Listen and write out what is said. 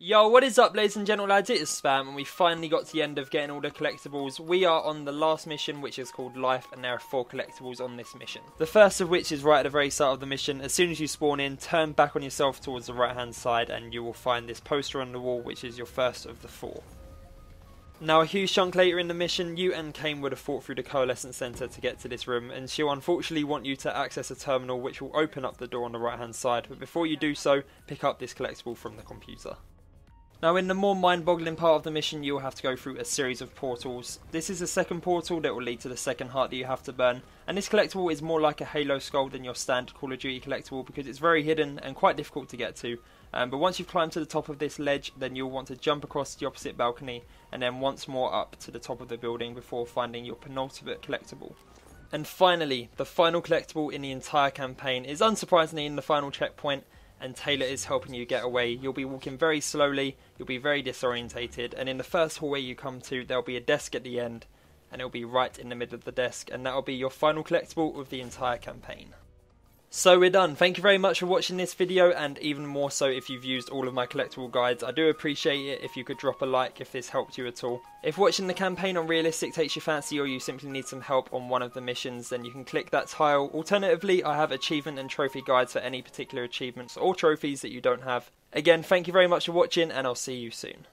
Yo, what is up, ladies and gentlemen, lads? It is Spam, and we finally got to the end of getting all the collectibles. We are on the last mission, which is called Life, and there are four collectibles on this mission. The first of which is right at the very start of the mission. As soon as you spawn in, turn back on yourself towards the right hand side, and you will find this poster on the wall, which is your first of the four. Now, a huge chunk later in the mission, you and Kane would have fought through the Coalescence Centre to get to this room, and she'll unfortunately want you to access a terminal which will open up the door on the right hand side, but before you do so, pick up this collectible from the computer. Now in the more mind-boggling part of the mission you will have to go through a series of portals. This is the second portal that will lead to the second heart that you have to burn and this collectible is more like a Halo skull than your standard Call of Duty collectible because it's very hidden and quite difficult to get to. Um, but once you've climbed to the top of this ledge then you'll want to jump across the opposite balcony and then once more up to the top of the building before finding your penultimate collectible. And finally, the final collectible in the entire campaign is unsurprisingly in the final checkpoint and Taylor is helping you get away. You'll be walking very slowly, you'll be very disorientated, and in the first hallway you come to, there'll be a desk at the end, and it'll be right in the middle of the desk, and that'll be your final collectible of the entire campaign. So we're done. Thank you very much for watching this video and even more so if you've used all of my collectible guides. I do appreciate it if you could drop a like if this helped you at all. If watching the campaign on Realistic takes your fancy or you simply need some help on one of the missions then you can click that tile. Alternatively I have achievement and trophy guides for any particular achievements or trophies that you don't have. Again thank you very much for watching and I'll see you soon.